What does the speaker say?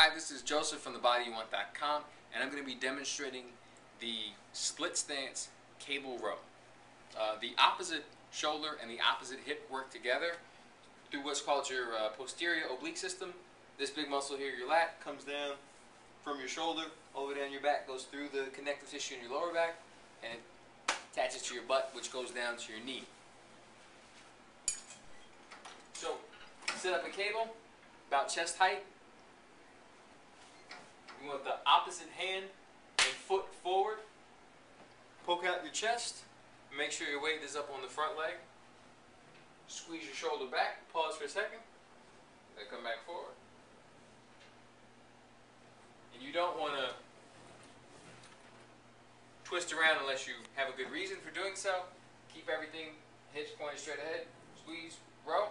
Hi, this is Josef from thebodyyouwant.com and I'm going to be demonstrating the split stance cable row. Uh, the opposite shoulder and the opposite hip work together through what's called your uh, posterior oblique system. This big muscle here, your lat, comes down from your shoulder over down your back, goes through the connective tissue in your lower back, and it attaches to your butt, which goes down to your knee. So, set up a cable about chest height, you want the opposite hand and foot forward. Poke out your chest. Make sure your weight is up on the front leg. Squeeze your shoulder back. Pause for a second. Then come back forward. And you don't want to twist around unless you have a good reason for doing so. Keep everything hips pointed straight ahead. Squeeze, row.